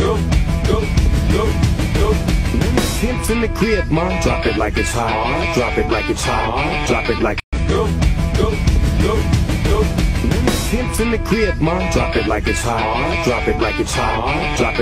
go, go, go, go. When the pimp's in the crib, mom, drop it like it's hot. Drop it like it's hot. Drop it like go, go, go, go. When the pimp's in the crib, mom, drop it like it's hot. Drop it like it's hot. Drop it.